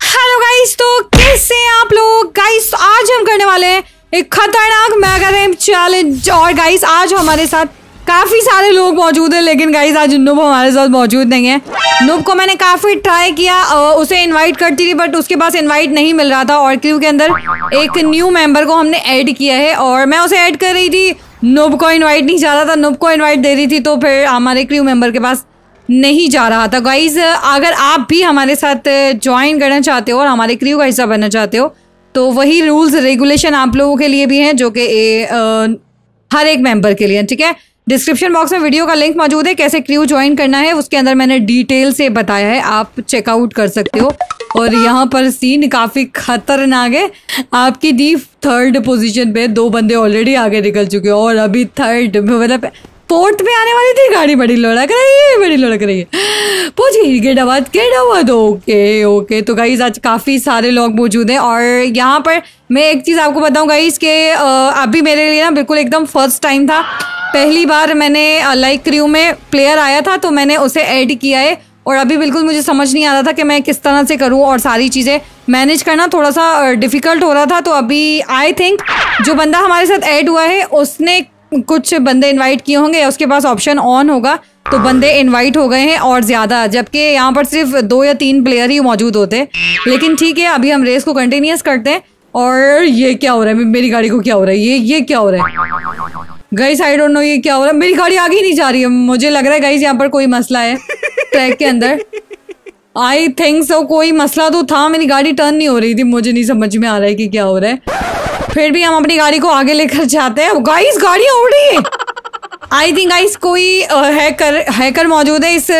Hello guys तो कैसे हैं आप लोग? गाइस आज हम करने वाले हैं एक खतरनाक मेगा रैम चैलेंज और गाइस आज हमारे साथ काफ़ी सारे लोग मौजूद हैं, लेकिन गाइस आज नुब हमारे साथ मौजूद नहीं है। नुब को मैंने काफ़ी ट्राई किया उसे इनवाइट करती थी बट उसके पास इनवाइट नहीं मिल रहा था, और क्रू के अंदर एक न्यू मेंबर को हमने ऐड किया है, और मैं उसे ऐड कर रही थी। नुब को इनवाइट नहीं जा रहा था नुब को इनवाइट दे रही थी तो फिर हमारे क्रू मेंबर के पास नहीं जा रहा था। गाइज़ अगर आप भी हमारे साथ ज्वाइन करना चाहते हो और हमारे क्रू का हिस्सा बनना चाहते हो तो वही रूल्स रेगुलेशन आप लोगों के लिए भी हैं, जो कि हर एक मेंबर के लिए ठीक है? डिस्क्रिप्शन बॉक्स में वीडियो का लिंक मौजूद है, कैसे क्रू ज्वाइन करना है, उसके अंदर मैंने डिटेल से बताया है, आप चेकआउट कर सकते हो। और यहाँ पर सीन काफ़ी खतरनाक है। आपकी दी थर्ड पोजीशन पे दो बंदे ऑलरेडी आगे निकल चुके हैं और अभी थर्ड मतलब फोर्थ पे आने वाली थी? गाड़ी बड़ी लड़क रही है, बड़ी लड़क रही है। गई गेटाबाद गेटाबाद ओके ओके तो गाइज़ आज काफ़ी सारे लोग मौजूद हैं और यहाँ पर मैं एक चीज़ आपको बताऊँ गाइज़ के अभी मेरे लिए ना बिल्कुल एकदम फ़र्स्ट टाइम था। पहली बार मैंने लाइक क्रू में प्लेयर आया था तो मैंने उसे ऐड किया है और अभी बिल्कुल मुझे समझ नहीं आ रहा था कि मैं किस तरह से करूँ और सारी चीज़ें मैनेज करना थोड़ा सा डिफ़िकल्ट हो रहा था। तो अभी आई थिंक जो बंदा हमारे साथ ऐड हुआ है, उसने कुछ बंदे इनवाइट किए होंगे या उसके पास ऑप्शन ऑन होगा तो बंदे इनवाइट हो गए हैं और ज़्यादा, जबकि यहाँ पर सिर्फ़ दो या तीन प्लेयर ही मौजूद होते लेकिन ठीक है, अभी हम रेस को कंटिन्यूस करते हैं और ये क्या हो रहा है? मेरी गाड़ी को क्या हो रहा है? ये ये क्या हो रहा है? गाइस आई डोंट नो ये क्या हो रहा है? मेरी गाड़ी आगे ही नहीं जा रही है। मुझे लग रहा है गाइस यहाँ पर कोई मसला है ट्रैक के अंदर। आई थिंक सो कोई मसला तो था, मेरी गाड़ी टर्न नहीं हो रही थी। मुझे नहीं समझ में आ रहा है कि क्या हो रहा है। फिर भी हम अपनी गाड़ी को आगे लेकर जाते हैं। गाइस गाड़ियाँ उड़ रही है। आई थिंक गाइस कोई हैकर हैकर मौजूद है। इस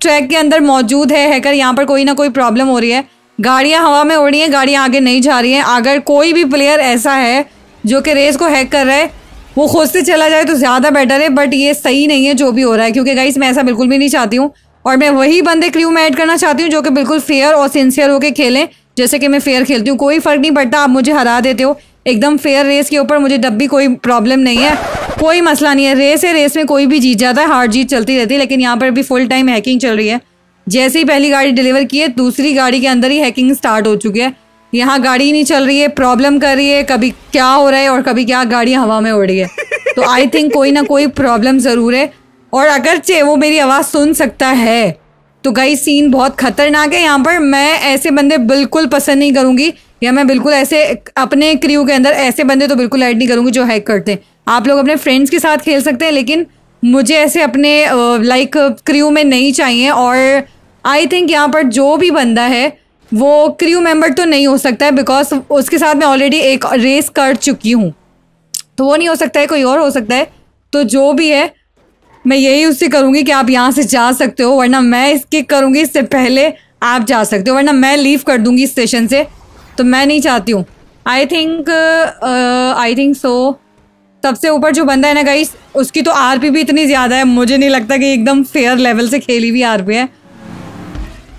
ट्रैक के अंदर मौजूद है हैकर यहाँ पर कोई ना कोई प्रॉब्लम हो रही है। गाड़ियाँ हवा में उड़ रही हैं, गाड़ियाँ आगे नहीं जा रही हैं। अगर कोई भी प्लेयर ऐसा है जो कि रेस को हैक कर रहा है, वो खुद से चला जाए तो ज़्यादा बेटर है। बट ये सही नहीं है जो भी हो रहा है। क्योंकि गाइस मैं ऐसा बिल्कुल भी नहीं चाहती हूँ। और मैं वही बंदे क्रू में ऐड करना चाहती हूँ जो कि बिल्कुल फेयर और सिंसियर होकर खेलें। जैसे कि मैं फेयर खेलती हूँ, कोई फ़र्क नहीं पड़ता, आप मुझे हरा देते हो। एकदम फेयर रेस के ऊपर मुझे जब भी कोई प्रॉब्लम नहीं है, कोई मसला नहीं है। रेस है रेस में कोई भी जीत जाता है हार जीत चलती रहती है, लेकिन यहाँ पर भी फुल टाइम हैकिंग चल रही है। जैसे ही पहली गाड़ी डिलीवर की है, दूसरी गाड़ी के अंदर ही हैकिंग स्टार्ट हो चुकी है। यहाँ गाड़ी नहीं चल रही है प्रॉब्लम कर रही है, कभी क्या हो रहा है और कभी क्या गाड़ी हवा में उड़ रही है। तो आई थिंक कोई ना कोई प्रॉब्लम ज़रूर है। और अगरचे वो मेरी आवाज़ सुन सकता है। तो गई सीन बहुत खतरनाक है यहाँ पर। मैं ऐसे बंदे बिल्कुल पसंद नहीं करूँगी। या मैं बिल्कुल ऐसे अपने क्रू के अंदर ऐसे बंदे तो बिल्कुल ऐड नहीं करूँगी जो हैक करते हैं। आप लोग अपने फ्रेंड्स के साथ खेल सकते हैं, लेकिन मुझे ऐसे अपने लाइक क्रू में नहीं चाहिए। और आई थिंक यहाँ पर जो भी बंदा है, वो क्रू मेंबर तो नहीं हो सकता है बिकॉज़ उसके साथ मैं ऑलरेडी एक रेस कर चुकी हूँ। तो वो नहीं हो सकता है, कोई और हो सकता है। तो जो भी है मैं यही उससे करूँगी कि आप यहाँ से जा सकते हो, वरना मैं इसके करूँगी इससे पहले आप जा सकते हो, वरना मैं लीव कर दूँगी स्टेशन से। तो मैं नहीं चाहती हूँ। I think I think so सबसे ऊपर जो बंदा है ना गाइस उसकी तो आरपी भी इतनी ज़्यादा है, मुझे नहीं लगता कि एकदम फेयर लेवल से खेली हुई आरपी है।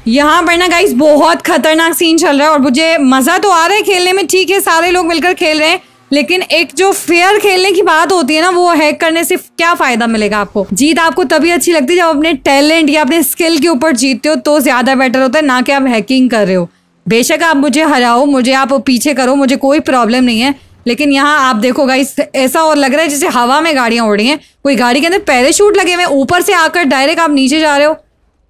यहाँ पर ना गाइस बहुत खतरनाक सीन चल रहा है और मुझे मज़ा तो आ रहा है खेलने में, ठीक है, सारे लोग मिलकर खेल रहे हैं। लेकिन एक जो फेयर खेलने की बात होती है ना, वो हैक करने से क्या फ़ायदा मिलेगा आपको? जीत आपको तभी अच्छी लगती है जब अपने टैलेंट या अपने स्किल के ऊपर जीतते हो तो ज़्यादा बेटर होता है, ना कि आप हैकिंग कर रहे हो। बेशक आप मुझे हराओ, मुझे आप पीछे करो, मुझे कोई प्रॉब्लम नहीं है, लेकिन यहाँ आप देखो गाइस ऐसा और लग रहा है जैसे हवा में गाड़ियाँ उड़ रही हैं। कोई गाड़ी के अंदर पैराशूट लगे हुए ऊपर से आकर डायरेक्ट आप नीचे जा रहे हो।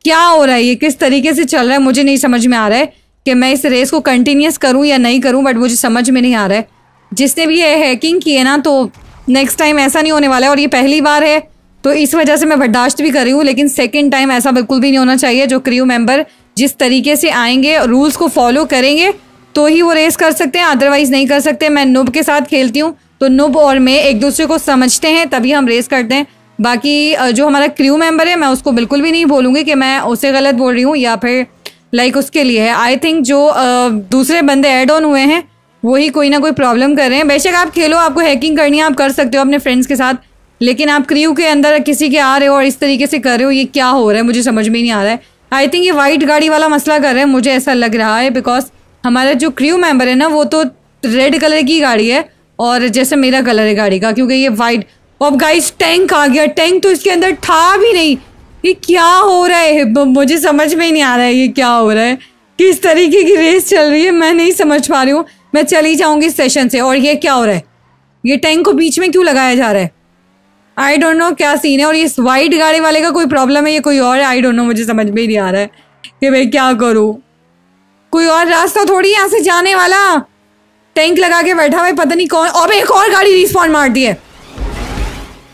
क्या हो रहा है ये? किस तरीके से चल रहा है? मुझे नहीं समझ में आ रहा है कि मैं इस रेस को कंटिन्यूस करूँ या नहीं करूँ बट मुझे समझ में नहीं आ रहा है। जिसने भी ये हैकिंग की है ना तो नेक्स्ट टाइम ऐसा नहीं होने वाला है और ये पहली बार है तो इस वजह से मैं बर्दाश्त भी कर रही हूँ, लेकिन सेकेंड टाइम ऐसा बिल्कुल भी नहीं होना चाहिए जो क्रू मेंबर जिस तरीके से आएँगे रूल्स को फॉलो करेंगे तो ही वो रेस कर सकते हैं अदरवाइज़ नहीं कर सकते। मैं नुब के साथ खेलती हूँ तो नुब और मैं एक दूसरे को समझते हैं, तभी हम रेस करते हैं। बाकी जो हमारा क्रू मेंबर है, मैं उसको बिल्कुल भी नहीं बोलूँगी कि मैं उसे गलत बोल रही हूँ या फिर लाइक उसके लिए है। आई थिंक जो दूसरे बंदे ऐड ऑन हुए हैं वही कोई ना कोई प्रॉब्लम कर रहे हैं। बेशक आप खेलो, आपको हैकिंग करनी है, आप कर सकते हो अपने फ्रेंड्स के साथ, लेकिन आप क्रू के अंदर किसी के आ रहे हो और इस तरीके से कर रहे हो, ये क्या हो रहा है? मुझे समझ में नहीं आ रहा है। आई थिंक ये वाइट गाड़ी वाला मसला कर रहे हैं, मुझे ऐसा लग रहा है बिकॉज़ हमारा जो क्रू मेंबर है ना, वो तो रेड कलर की गाड़ी है, और जैसे मेरा कलर है गाड़ी का, क्योंकि ये वाइट अब गाइस टैंक आ गया। टैंक तो इसके अंदर था भी नहीं। ये क्या हो रहा है? मुझे समझ में ही नहीं आ रहा है, ये क्या हो रहा है? किस तरीके की रेस चल रही है, मैं नहीं समझ पा रही हूँ। मैं चली जाऊँगी सेशन से, और ये क्या हो रहा है? ये टैंक को बीच में क्यों लगाया जा रहा है? आई डोंट नो क्या सीन है, और ये वाइट गाड़ी वाले का कोई प्रॉब्लम है, ये कोई और है? आई डोंट नो मुझे समझ में ही नहीं आ रहा है कि मैं क्या करूँ। कोई और रास्ता थोड़ी यहाँ से जाने वाला? टैंक लगा के बैठा हुआ पता नहीं कौन और एक और गाड़ी रिस्पॉन्ड मार दी है।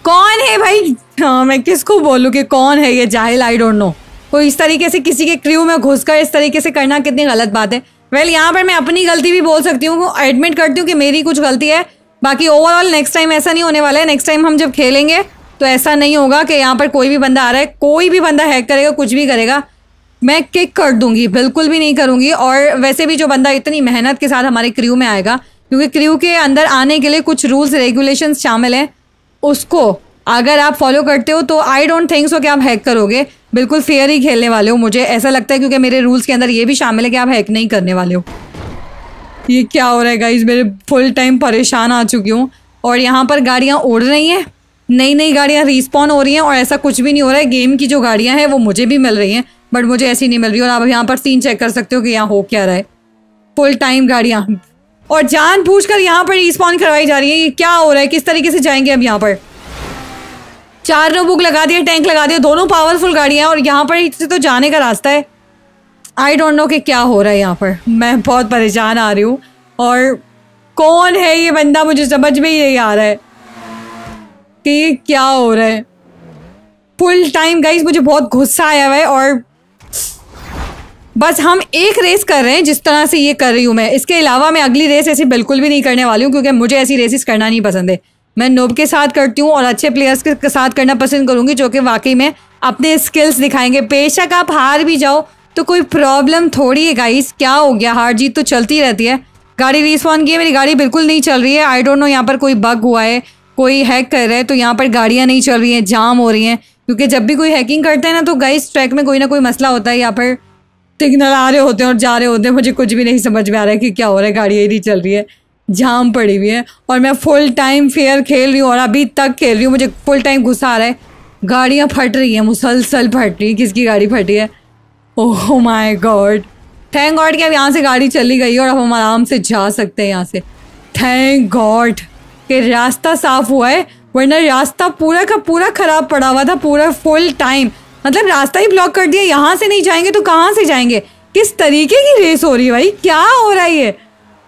कौन है भाई? हाँ मैं किसको बोलूँ कि कौन है ये जाहिल? आई डोंट नो कोई इस तरीके से किसी के क्रू में घुसकर इस तरीके से करना कितनी गलत बात है? वेल well, यहाँ पर मैं अपनी गलती भी बोल सकती हूँ एडमिट करती हूँ कि मेरी कुछ गलती है। बाकी ओवरऑल नेक्स्ट टाइम ऐसा नहीं होने वाला है। नेक्स्ट टाइम हम जब खेलेंगे तो ऐसा नहीं होगा कि यहाँ पर कोई भी बंदा आ रहा है कोई भी बंदा हैक करेगा कुछ भी करेगा। मैं किक कर दूँगी बिल्कुल भी नहीं करूँगी। और वैसे भी जो बंदा इतनी मेहनत के साथ हमारे क्रू में आएगा क्योंकि क्रू के अंदर आने के लिए कुछ रूल्स रेगुलेशंस शामिल हैं उसको अगर आप फॉलो करते हो तो आई डोंट थिंक सो कि आप हैक करोगे। बिल्कुल फेयर ही खेलने वाले हो मुझे। ऐसा लगता है क्योंकि मेरे रूल्स के अंदर ये भी शामिल है कि आप हैक नहीं करने वाले हो। ये क्या हो रहा है गाइज़ मेरे फुल टाइम परेशान आ चुकी हूँ। और यहाँ पर गाड़ियाँ उड़ रही हैं। नई नई गाड़ियाँ रिस्पॉन हो रही हैं और ऐसा कुछ भी नहीं हो रहा है। गेम की जो गाड़ियाँ हैं, वो मुझे भी मिल रही हैं बट मुझे ऐसी नहीं मिल रही। और आप यहाँ पर सीन चेक कर सकते हो कि यहाँ हो क्या रहा है। फुल टाइम गाड़ियाँ। और जान पूछ कर यहाँ पर रिस्पॉन करवाई जा रही है। ये क्या हो रहा है? किस तरीके से जाएँगे अब यहाँ पर? चार नो बुक लगा दिया टैंक लगा दिया दोनों पावरफुल गाड़ियाँ और यहाँ पर इससे तो जाने का रास्ता है। आई डोंट नो कि क्या हो रहा है यहाँ पर। मैं बहुत परेशान आ रही हूँ। और कौन है ये बंदा? मुझे समझ में ही नहीं आ रहा है कि ये क्या हो रहा है। फुल टाइम गाइज़ मुझे बहुत गुस्सा आया हुआ है और बस हम एक रेस कर रहे हैं, जिस तरह से ये कर रही हूँ मैं। इसके अलावा मैं अगली रेस ऐसी बिल्कुल भी नहीं करने वाली हूँ, क्योंकि मुझे ऐसी रेसेस करना नहीं पसंद है। मैं नोब के साथ करती हूँ और अच्छे प्लेयर्स के साथ करना पसंद करूँगी जो कि वाकई में अपने स्किल्स दिखाएँगे। बेशक आप हार भी जाओ तो कोई प्रॉब्लम थोड़ी है गाइस क्या हो गया? हार जीत तो चलती रहती है। गाड़ी रिस्पॉन्ड की है, मेरी गाड़ी बिल्कुल नहीं चल रही है। आई डोंट नो यहाँ पर कोई बग हुआ है, कोई हैक कर रहा है तो यहाँ पर गाड़ियाँ नहीं चल रही हैं, जाम हो रही हैं। क्योंकि जब भी कोई हैकिंग करता है ना तो गाइस ट्रैक में कोई ना कोई मसला होता है। यहाँ पर सिग्नल आ रहे होते हैं और जा रहे होते हैं। मुझे कुछ भी नहीं समझ में आ रहा है कि क्या हो रहा है। गाड़ी नहीं चल रही है। जाम पड़ी हुई है और मैं फुल टाइम फेयर खेल रही हूँ और अभी तक खेल रही हूँ, मुझे फुल टाइम गुस्सा आ रहा है। गाड़ियाँ फट रही हैं, मुसलसल फट रही है। किसकी गाड़ी फटी है? Oh my god thank god कि अब यहाँ से गाड़ी चली गई और अब हम आराम से जा सकते हैं यहाँ से। थैंक गॉड कि रास्ता साफ़ हुआ है, वरना रास्ता पूरा का पूरा खराब पड़ा हुआ था, पूरा फुल टाइम मतलब रास्ता ही ब्लॉक कर दिया, यहाँ से नहीं जाएँगे तो कहाँ से जाएँगे? किस तरीके की रेस हो रही है भाई? क्या हो रहा है ये?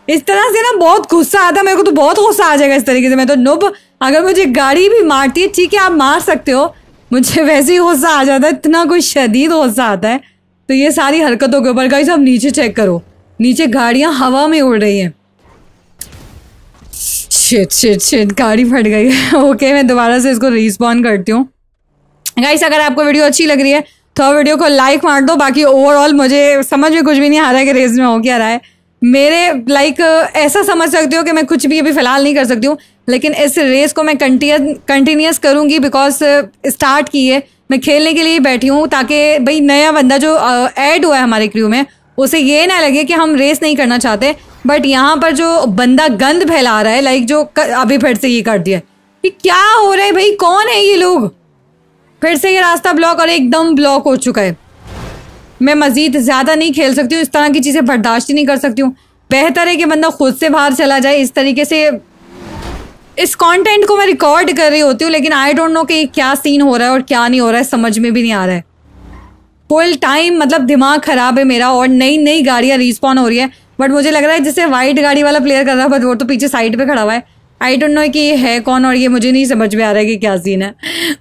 इस तरह से ना बहुत गुस्सा आता मेरे को तो बहुत गुस्सा आ जाएगा इस तरीके से। मैं तो नुब, अगर मुझे गाड़ी भी मारती है, ठीक है, आप मार सकते हो, मुझे वैसे ही गुस्सा आ जाता है, इतना कोई शदीद गुस्सा आता है। तो ये सारी हरकतों के ऊपर गाइस आप नीचे चेक करो। नीचे गाड़ियाँ हवा में उड़ रही हैं। शिट शिट शिट गाड़ी फट गई है। ओके मैं दोबारा से इसको रिस्पॉन्ड करती हूँ। गाइस अगर आपको वीडियो अच्छी लग रही है तो वीडियो को लाइक मार दो, बाकी ओवरऑल मुझे समझ में कुछ भी नहीं आ रहा है कि रेस में हो क्या रहा है। मेरे लाइक ऐसा समझ सकती हो कि मैं कुछ भी अभी फ़िलहाल नहीं कर सकती हूँ, लेकिन इस रेस को मैं कंटिन्यूस करूँगी बिकॉज़ स्टार्ट की है। मैं खेलने के लिए बैठी हूँ ताकि भाई नया बंदा जो ऐड हुआ है हमारे क्रू में, उसे ये ना लगे कि हम रेस नहीं करना चाहते बट यहाँ पर जो बंदा गंद फैला रहा है लाइक जो अभी फिर से ये कर दिया ये क्या हो रहा है भाई? कौन है ये लोग? फिर से ये रास्ता ब्लॉक और एकदम ब्लॉक हो चुका है। मैं मज़ीद ज़्यादा नहीं खेल सकती हूँ, इस तरह की चीज़ें बर्दाश्त ही नहीं कर सकती हूँ। बेहतर है कि बंदा खुद से बाहर चला जाए, इस तरीके से इस कंटेंट को मैं रिकॉर्ड कर रही होती हूँ, लेकिन आई डोंट नो कि क्या सीन हो रहा है और क्या नहीं हो रहा है, समझ में भी नहीं आ रहा है। फुल टाइम मतलब दिमाग ख़राब है मेरा और नई नई गाड़ियाँ रिस्पॉन हो रही है बट मुझे लग रहा है जैसे वाइट गाड़ी वाला प्लेयर कर रहा है बट वो तो पीछे साइड पर खड़ा हुआ है। आई डोंट नो कि ये है कौन और ये मुझे नहीं समझ में आ रहा है कि क्या सीन है।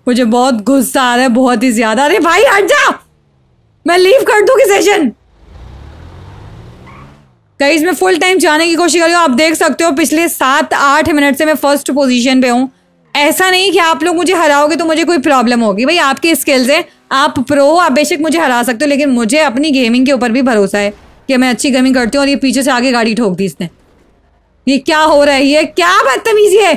मुझे बहुत गुस्सा आ रहा है, बहुत ही ज़्यादा। अरे भाई, हट जा! मैं लीव कर दूँगी सेशन गाइज़ मैं फुल टाइम जाने की कोशिश कर रही हूँ। आप देख सकते हो, पिछले सात आठ मिनट से मैं फ़र्स्ट पोजीशन पे हूँ। ऐसा नहीं कि आप लोग मुझे हराओगे तो मुझे कोई प्रॉब्लम होगी। भाई, आपके स्किल्स है। आप प्रो आप बेशक मुझे हरा सकते हो, लेकिन मुझे अपनी गेमिंग के ऊपर भी भरोसा है कि मैं अच्छी गेमिंग करती हूँ और ये पीछे से आगे गाड़ी ठोक दी इसने। ये क्या हो रहा है? ये क्या बदतमीजी है?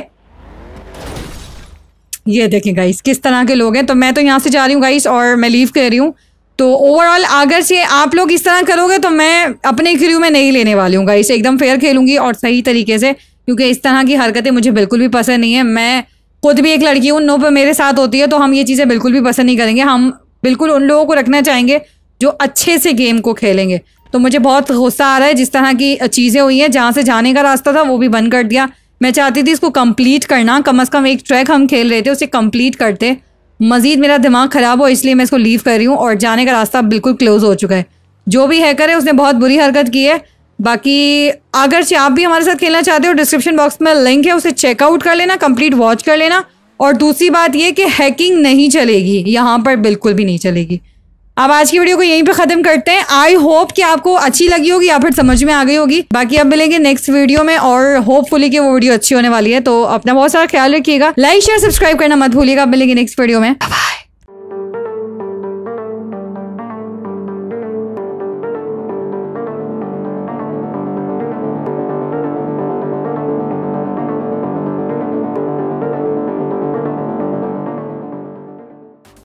ये देखें गाइस किस तरह के लोग हैं। तो मैं तो यहाँ से जा रही हूँ गाइस और मैं लीव कर रही हूँ। तो ओवरऑल अगर से आप लोग इस तरह करोगे तो मैं अपने क्रू में नहीं लेने वाली हूँ गाइस एकदम फेयर खेलूँगी और सही तरीके से, क्योंकि इस तरह की हरकतें मुझे बिल्कुल भी पसंद नहीं है। मैं खुद भी एक लड़की हूँ, नो पर मेरे साथ होती है तो हम ये चीज़ें बिल्कुल भी पसंद नहीं करेंगे। हम बिल्कुल उन लोगों को रखना चाहेंगे, जो अच्छे से गेम को खेलेंगे। तो मुझे बहुत गुस्सा आ रहा है, जिस तरह की चीज़ें हुई हैं, जहाँ से जाने का रास्ता था, वो भी बंद कर दिया। मैं चाहती थी इसको कंप्लीट करना। कम अज़ कम एक ट्रैक हम खेल रहे थे, उसे कंप्लीट करते। मज़ीद मेरा दिमाग ख़राब हो, इसलिए मैं इसको लीव कर रही हूँ और जाने का रास्ता बिल्कुल क्लोज हो चुका है। जो भी हैकर है, उसने बहुत बुरी हरकत की है। बाकी अगर आप भी हमारे साथ खेलना चाहते हो डिस्क्रिप्शन बॉक्स में लिंक है, उसे चेकआउट कर लेना कंप्लीट वॉच कर लेना। और दूसरी बात ये कि हैकिंग नहीं चलेगी, यहाँ पर बिल्कुल भी नहीं चलेगी। अब आज की वीडियो को यहीं पे खत्म करते हैं। आई होप कि आपको अच्छी लगी होगी, या फिर समझ में आ गई होगी। बाकी अब मिलेंगे नेक्स्ट वीडियो में, और होपफुली कि वो वीडियो अच्छी होने वाली है। तो अपना बहुत सारा ख्याल रखिएगा। लाइक शेयर सब्सक्राइब करना मत भूलिएगा। मिलेंगे नेक्स्ट वीडियो में। बाय